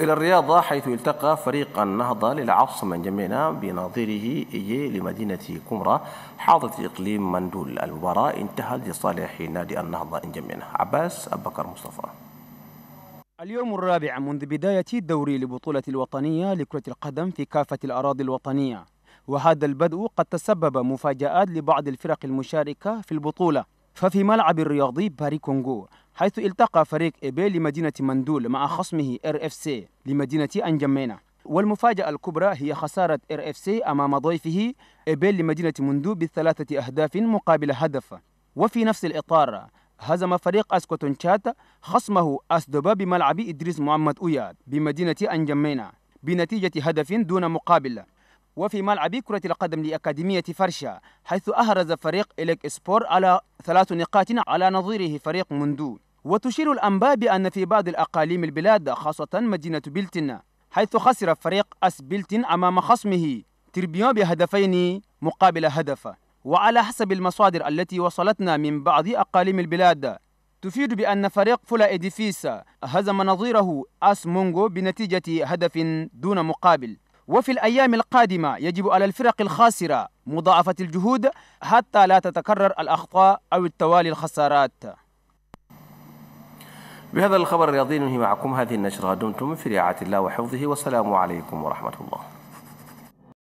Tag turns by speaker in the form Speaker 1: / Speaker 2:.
Speaker 1: إلى الرياضة حيث التقى فريق النهضة للعصر من جميعنا بنظيره إيجي لمدينة كمرة حاضرة إقليم مندول المباراة. انتهت لصالح نادي النهضة إن عباس أبو بكر مصطفى.
Speaker 2: اليوم الرابع منذ بداية الدوري لبطولة الوطنية لكرة القدم في كافة الأراضي الوطنية. وهذا البدء قد تسبب مفاجآت لبعض الفرق المشاركة في البطولة. ففي ملعب الرياضي باري كونغو حيث التقى فريق إيبي لمدينة مندول مع خصمه RFC لمدينة أنجمينا. والمفاجأة الكبرى هي خسارة RFC أمام ضيفه إيبي لمدينة مندو بثلاثة أهداف مقابل هدف. وفي نفس الإطار هزم فريق AS CotonTchad خصمه AS دوبا بملعب إدريس محمد أوياد بمدينة أنجمينا بنتيجة هدف دون مقابل. وفي ملعب كرة القدم لأكاديمية فرشا حيث أحرز فريق Elect Sport على ثلاث نقاط على نظيره فريق مندو وتشير الأنباء بأن في بعض الأقاليم البلاد خاصة مدينة بلتن حيث خسر فريق AS بلتن أمام خصمه تربيون بهدفين مقابل هدف. وعلى حسب المصادر التي وصلتنا من بعض أقاليم البلاد تفيد بأن فريق Foullah Edifice هزم نظيره AS مونغو بنتيجة هدف دون مقابل. وفي الأيام القادمة يجب على الفرق الخاسرة مضاعفة الجهود حتى لا تتكرر الأخطاء أو التوالي الخسارات.
Speaker 1: بهذا الخبر الرياضي ننهي معكم هذه النشرة. دمتم في رعاية الله وحفظه والسلام عليكم ورحمة الله.